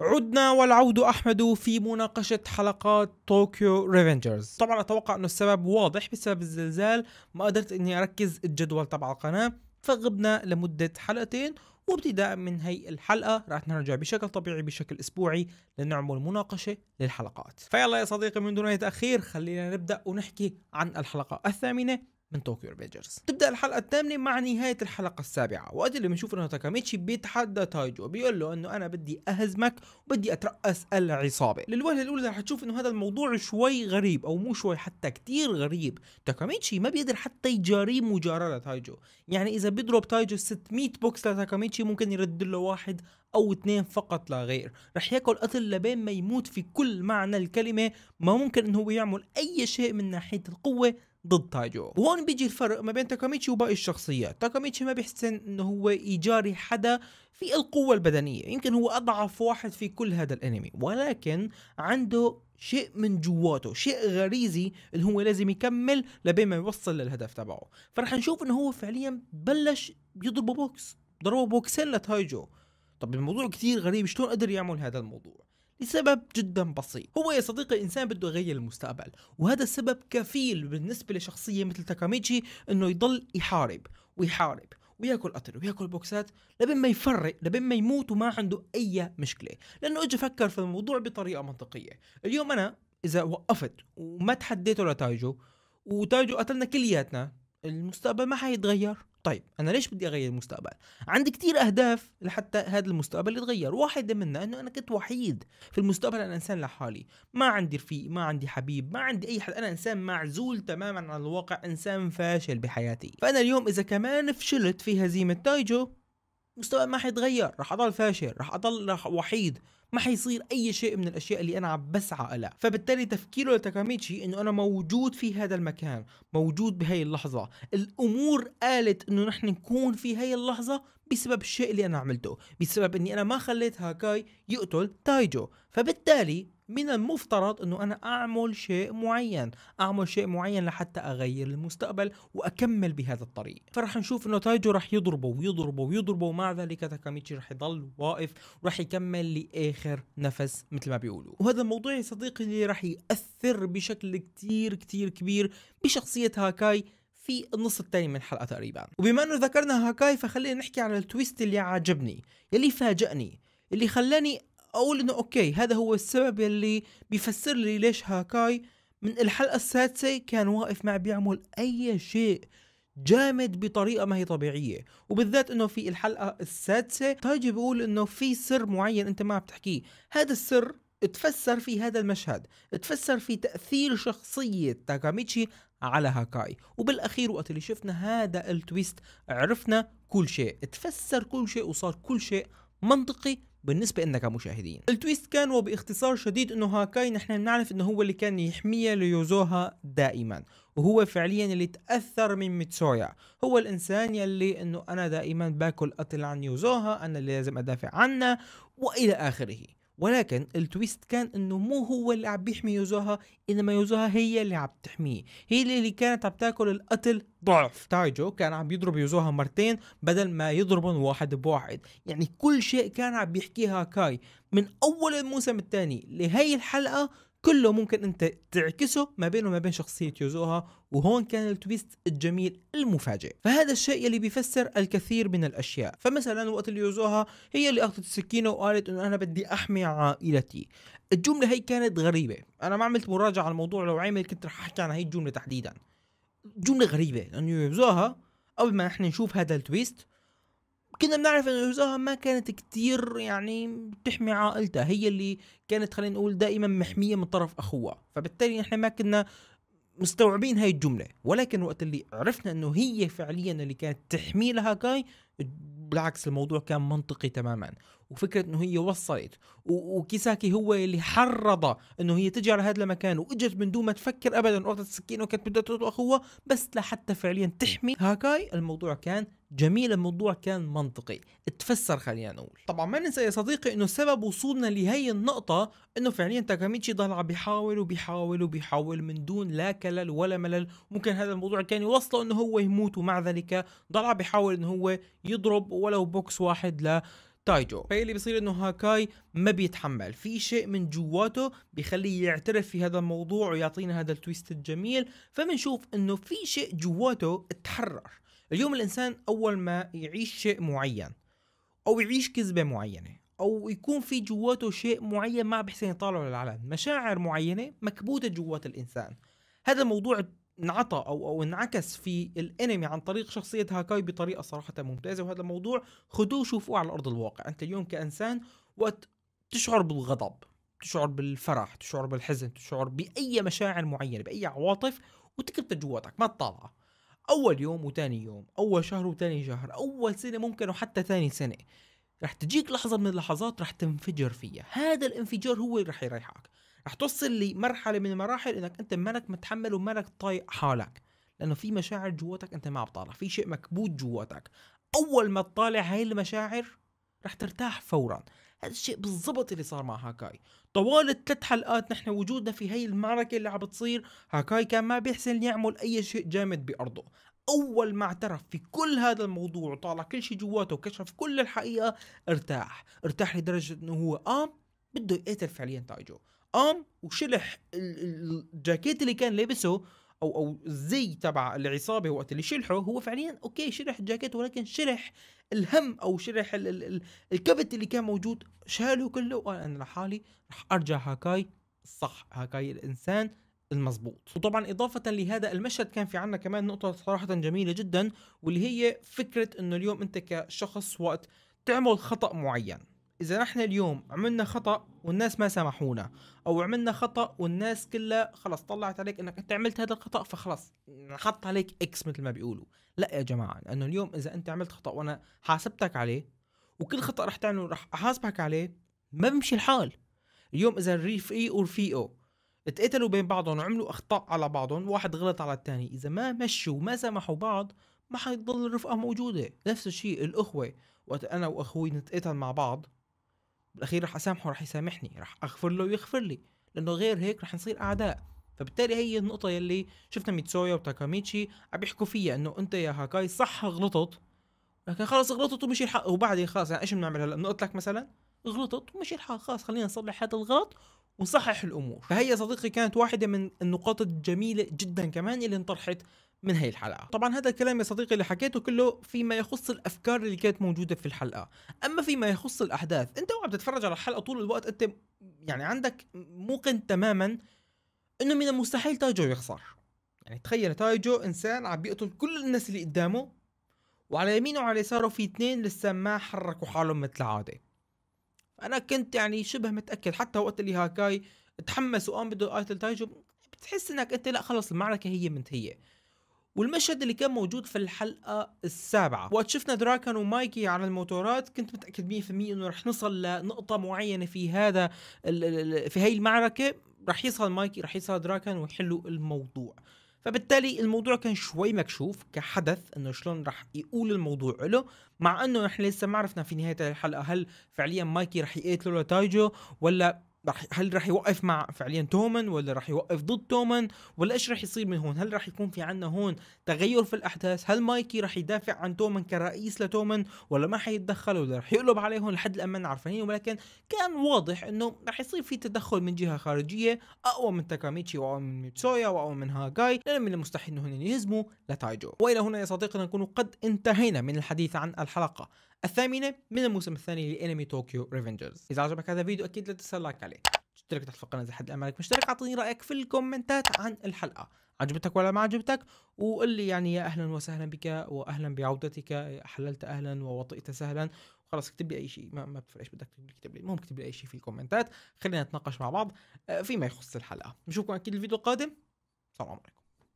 عدنا والعود أحمد في مناقشة حلقات طوكيو ريفنجرز. طبعا أتوقع انه السبب واضح بسبب الزلزال ما قدرت إني أركز الجدول تبع القناة فغبنا لمدة حلقتين وابتداء من هي الحلقة. راح نرجع بشكل طبيعي بشكل أسبوعي لنعمل مناقشة للحلقات. فيلا يا صديقي من دون أي تأخير خلينا نبدأ ونحكي عن الحلقة الثامنة. من طوكيو ريفنجرز تبدأ الحلقة الثامنة مع نهاية الحلقة السابعة وقت اللي بنشوف إنه تاكاميتشي بيتحدى تايجو بيقول له إنه أنا بدي أهزمك وبدي أترأس العصابة. للوهله الأولى رح تشوف إنه هذا الموضوع شوي غريب أو مو شوي حتى كتير غريب. تاكاميتشي ما بيقدر حتى يجاريه مجاراة لتايجو. يعني إذا بيضرب تايجو 600 بوكس لتاكاميتشي ممكن يرد له واحد أو اثنين فقط لا غير. رح ياكل قتل لبين ما يموت في كل معنى الكلمة. ما ممكن إنه هو يعمل أي شيء من ناحية القوة ضد تايجو وهون بيجي الفرق ما بين تاكاميتشي وباقي الشخصيات. تاكاميتشي ما بيحسن إنه هو يجاري حدا في القوة البدنية. يمكن هو أضعف واحد في كل هذا الأنمي. ولكن عنده شيء من جواته شيء غريزي اللي هو لازم يكمل لبين ما يوصل للهدف تبعه. فرح نشوف إنه هو فعليا بلش يضربه بوكس ضربه بوكسين لتايجو. طب الموضوع كثير غريب شلون قدر يعمل هذا الموضوع؟ لسبب جدا بسيط. هو يا صديقي الانسان بده يغير المستقبل وهذا السبب كفيل بالنسبة لشخصية مثل تاكاميتشي إنه يضل يحارب ويحارب ويأكل قتل ويأكل بوكسات لبين ما يفرق لبين ما يموت وما عنده أي مشكلة. لأنه اجى فكر في الموضوع بطريقة منطقية. اليوم أنا إذا وقفت وما تحديته لتايجو وتايجو قتلنا كلياتنا المستقبل ما حيتغير. طيب أنا ليش بدي أغير المستقبل؟ عندي كتير أهداف لحتى هذا المستقبل يتغير واحدة منها إنه أنا كنت وحيد في المستقبل أنا إنسان لحالي ما عندي رفيق ما عندي حبيب ما عندي أي حد أنا إنسان معزول تماما عن الواقع إنسان فاشل بحياتي. فأنا اليوم إذا كمان فشلت في هزيمة تايجو المستقبل ما حيتغير راح أضل فاشل راح أضل وحيد. ما حيصير أي شيء من الأشياء اللي أنا عم بسعى لها فبالتالي تفكيره لتاكاميتشي إنه أنا موجود في هذا المكان موجود بهي اللحظة. الأمور قالت إنه نحن نكون في هي اللحظة بسبب الشيء اللي أنا عملته بسبب إني أنا ما خليت هاكاي يقتل تايجو. فبالتالي من المفترض إنه أنا أعمل شيء معين أعمل شيء معين لحتى أغير المستقبل وأكمل بهذا الطريق. فرح نشوف إنه تايجو رح يضربه ويضربه ويضربه ومع ذلك تاكاميتشي رح يضل واقف ورح يكمل لآخر نفس مثل ما بيقولوا. وهذا الموضوع يا صديقي اللي رح يأثر بشكل كتير كتير كبير بشخصية هاكاي في النص الثاني من الحلقة تقريبا. وبما إنه ذكرنا هاكاي فخلينا نحكي عن ال twist اللي عجبني يلي فاجأني اللي خلاني أقول إنه okay هذا هو السبب يلي بيفسر لي ليش هاكاي. من الحلقة السادسة كان واقف ما عم بيعمل أي شيء جامد بطريقة ما هي طبيعية. وبالذات إنه في الحلقة السادسة تايجو بيقول إنه في سر معين أنت ما بتحكيه. هذا السر تفسر في هذا المشهد تفسر في تأثير شخصية تاكاميتشي على هاكاي. وبالأخير وقت اللي شفنا هذا ال twist عرفنا كل شيء تفسر كل شيء وصار كل شيء منطقي بالنسبة لنا كمشاهدين. ال twist كان وباختصار شديد إنه هاكاي نحن بنعرف إنه هو اللي كان يحميها ليوزوها دائما وهو فعليا اللي تأثر من ميتسويا. هو الإنسان يلي إنه أنا دائما باكل قتل عن يوزوها أنا اللي لازم أدافع عنها وإلى آخره. ولكن ال twist كان إنه مو هو اللي عم بيحمي يوزوها إنما يوزوها هي اللي عم تحميه. هي اللي كانت عم تاكل القتل ضعفين. تايجو كان عم يضرب يوزوها مرتين بدل ما يضربهم واحد بواحد. يعني كل شيء كان عم بيحكيه هاكاي. من أول الموسم الثاني لهي الحلقة كله ممكن انت تعكسه ما بينه وما بين شخصية يوزوها وهون كان ال twist الجميل المفاجئ. فهذا الشيء يلي بيفسر الكثير من الأشياء. فمثلا وقت اللي يوزوها هي اللي أخذت السكينة وقالت إنه أنا بدي أحمي عائلتي. الجملة هي كانت غريبة. أنا ما عملت مراجعة على الموضوع لو عمل كنت رح أحكي عن هي الجملة تحديدا. جملة غريبة لأنه يوزوها قبل ما نحن نشوف هذا التويست كنا بنعرف إنه يوزوها ما كانت كتير يعني بتحمي عائلتها هي اللي كانت خلينا نقول دائما محمية من طرف أخوها. فبالتالي نحن ما كنا مستوعبين هاي الجملة. ولكن وقت اللي عرفنا إنه هي فعليا اللي كانت تحمي لها كاي بالعكس الموضوع كان منطقي تماما. وفكرة إنه هي وصلت. وكيساكي هو اللي حرض إنه هي تجي على هذا المكان وإجت من دون ما تفكر ابدا. اخذت السكينة وكانت بدها تقتل أخوها بس لحتى فعليا تحمي. هاكاي الموضوع كان جميل الموضوع كان منطقي. اتفسر خلينا نقول طبعا ما ننسى يا صديقي إنه سبب وصولنا لهي النقطة إنه فعليا تاكاميتشي ضل عم بيحاول وبيحاول وبيحاول من دون لا كلل ولا ملل. ممكن هذا الموضوع كان يوصله إنه هو يموت ومع ذلك ضل عم بيحاول إنه هو يضرب ولو بوكس واحد ل تايجو. فهي اللي بيصير إنه هاكاي ما بيتحمل. في شيء من جواته بيخليه يعترف في هذا الموضوع ويعطينا هذا ال twist الجميل. فبنشوف إنه في شيء جواته تحرر. اليوم الإنسان أول ما يعيش شيء معين أو يعيش كذبة معينة أو يكون في جواته شيء معين ما بيحسن يطالعه للعلن مشاعر معينة مكبوتة جوات الإنسان. هذا الموضوع انعطى أو أو انعكس في الانمي عن طريق شخصية هاكاي بطريقة صراحة ممتازة وهذا الموضوع خذوه شوفوه على أرض الواقع. أنت اليوم كإنسان وقت تشعر بالغضب تشعر بالفرح تشعر بالحزن تشعر بأي مشاعر معينة بأي عواطف وتكبت جواتك ما تطالعها أول يوم وثاني يوم أول شهر وثاني شهر أول سنة ممكن وحتى ثاني سنة. رح تجيك لحظة من اللحظات رح تنفجر فيها. هذا الانفجار هو اللي رح يريحك. رح توصل لمرحلة من المراحل إنك أنت مانك متحمل ومانك طايق حالك لأنه في مشاعر جواتك أنت ما بتطالع في شيء مكبوت جواتك. أول ما تطالع هاي المشاعر رح ترتاح فورا. هذا الشيء بالضبط اللي صار مع هاكاي. طوال الثلاث حلقات نحن وجودنا في هاي المعركة اللي عم بتصير هاكاي كان ما بيحسن يعمل أي شيء جامد بأرضه. أول ما اعترف في كل هذا الموضوع وطالع كل شيء جواته وكشف كل الحقيقة ارتاح. ارتاح لدرجة أنه هو قام بده يقتل فعليا تايجو. قام وشلح الجاكيت اللي كان لابسه أو أو الزي تبع العصابة وقت اللي شلحه هو فعليا okay شلح الجاكيت ولكن شلح الهم أو شلح ال ال ال الكبت اللي كان موجود شاله كله وقال أنا لحالي رح أرجع هاكاي صح هاكاي الإنسان المزبوط. وطبعا إضافة لهذا المشهد كان في عنا كمان نقطة صراحة جميلة جدا واللي هي فكرة أنه اليوم أنت كشخص وقت تعمل خطأ معين. إذا نحن اليوم عملنا خطأ والناس ما سامحونا أو عملنا خطأ والناس كلها خلص طلعت عليك إنك أنت عملت هذا الخطأ فخلص نحط عليك إكس مثل ما بيقولوا. لا يا جماعة لأنه اليوم إذا أنت عملت خطأ وأنا حاسبتك عليه وكل خطأ رح تعمله رح أحاسبك عليه ما بمشي الحال. اليوم إذا الرفيق ورفيقه اتقتلوا بين بعضهم وعملوا أخطاء على بعضهم واحد غلط على الثاني إذا ما مشوا وما سامحوا بعض ما حيضل الرفقة موجودة. نفس الشيء الأخوة وقت أنا وأخوي نتقتل مع بعض بالأخير رح أسامحه رح يسامحني رح أغفر له ويغفر لي لأنه غير هيك رح نصير أعداء. فبالتالي هي النقطة يلي شفنا ميتسويا وتاكاميتشي عم بيحكوا فيها إنه أنت يا هاكاي صح غلطت لكن خلص غلطت ومشي الحق. وبعدين خلص يعني إيش بنعمل هلا؟ نقول لك مثلا؟ غلطت ومشي الحال خلص خلينا نصلح هذا الغلط ونصحح الأمور. فهي صديقي كانت واحدة من النقاط الجميلة جدا كمان اللي انطرحت من هي الحلقة. طبعا هذا الكلام يا صديقي اللي حكيته كله فيما يخص الأفكار اللي كانت موجودة في الحلقة. أما فيما يخص الأحداث أنت وعم تتفرج على الحلقة طول الوقت أنت يعني عندك موقن تماما إنه من المستحيل تايجو يخسر. يعني تخيل تايجو إنسان عم بيقتل كل الناس اللي قدامه وعلى يمينه وعلى يساره في اثنين لسه ما حركوا حالهم مثل العادة. أنا كنت يعني شبه متأكد حتى وقت اللي هاكاي تحمس وقام بده يقاتل تايجو بتحس إنك أنت لا خلص المعركة هي منتهيه والمشهد اللي كان موجود في الحلقة السابعة. وقت شفنا دراكن ومايكي على الموتورات كنت متأكد 100% إنه رح نصل لنقطة معينة في هذا في هاي المعركة. رح يصل مايكي رح يصل دراكن ويحلوا الموضوع. فبالتالي الموضوع كان شوي مكشوف كحدث إنه شلون رح يقول الموضوع له مع إنه نحن لسه ما عرفنا في نهاية الحلقة هل فعليا مايكي رح يقتله لتايجو ولا رح هل رح يوقف مع فعليا تومن ولا رح يوقف ضد تومن ولا إيش رح يصير من هون؟ هل رح يكون في عنا هون تغير في الأحداث؟ هل مايكي رح يدافع عن تومن كرئيس لتومن ولا ما حيتدخل ولا رح يقلب عليهم لحد الآن ما عارفين؟ ولكن كان واضح إنه رح يصير في تدخل من جهة خارجية أقوى من تاكاميتشي وأقوى من ميتسويا وأقوى من هاجاي لأن من المستحيل إنه يهزموا لتايجو. وإلى هنا يا صديقنا نكون قد انتهينا من الحديث عن الحلقة. الثامنة من الموسم الثاني لأنمي طوكيو ريفنجرز إذا عجبك هذا الفيديو أكيد لا تنسى like عليه. اشترك تحت في القناة إذا لحد الآن مالك مشترك. اعطيني رأيك في الكومنتات عن الحلقة. عجبتك ولا ما عجبتك؟ وقل لي يعني يا أهلا وسهلا بك واهلا بعودتك حللت أهلا ووطئت سهلا. خلاص اكتب لي أي شيء. ما, ما بتفرق. إيش بدك تكتب لي. المهم اكتب لي أي شيء في الكومنتات. خلينا نتناقش مع بعض آه، فيما يخص الحلقة. نشوفكم أكيد الفيديو القادم. السلام عليكم.